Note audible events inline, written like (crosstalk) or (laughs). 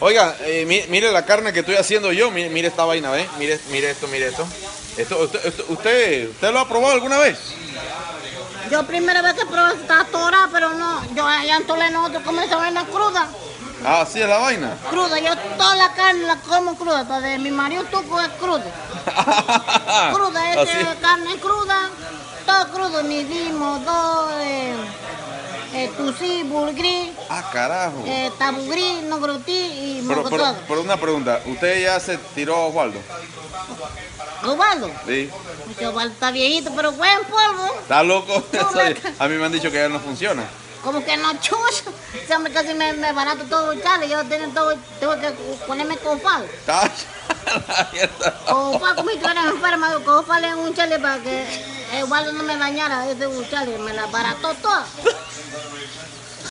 Oiga, eh, mi- mire la carne que estoy haciendo yo. Mire, mire esta vaina, ¿ves? Mire, mire esto, mire esto. Esto, usted, esto- usted, ¿Usted lo ha probado alguna vez? Yo primera vez que probé está atorada, pero no. Yo allá en Toledo nosotros comemos esa vaina cruda. Ah, así es la vaina. Cruda, yo toda la carne la como cruda, hasta de mi marido tuco es crudo. (laughs) Cruda, Así esta es. carne cruda, todo crudo, limo, dos, eh, eh, tusí, bulgrí, Ah, carajo. eh, tabugrí, y Pero, pero, pero una pregunta. ¿Usted ya se tiró a Osvaldo? Osvaldo, Sí. Osvaldo está viejito, pero buen polvo. ¿Está loco? (laughs) A mí me han dicho que ya no funciona. Como que no chucho. Ese hombre casi me, me barato todo el chale. Yo tengo, todo, tengo que ponerme copal. (laughs) Copal, como si estuviera enferma. yo Copal en un chale para que Osvaldo no me dañara ese chale. Me la barató toda.